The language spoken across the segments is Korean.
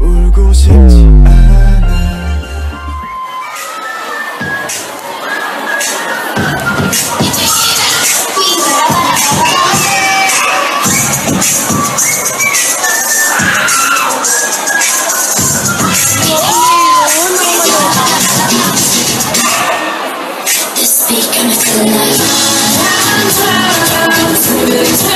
울고 싶지 않아 Speak on a tonight. It's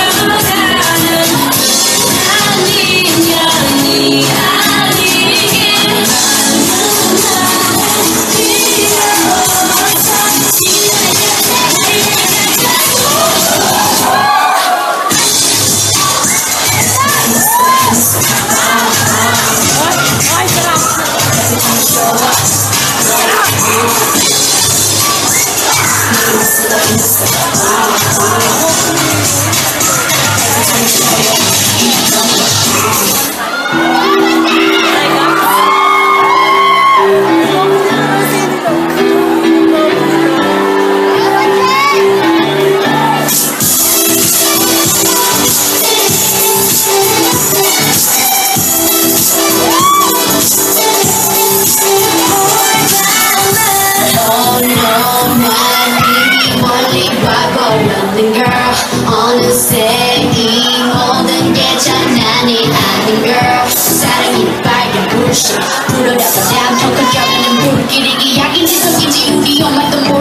불러내서 다음 적극적인 불길이기 약인지 속인지 우리 엄마 또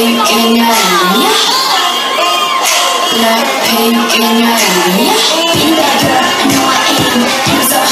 pink in your. Black pink in your eye. Be that girl, I know I am.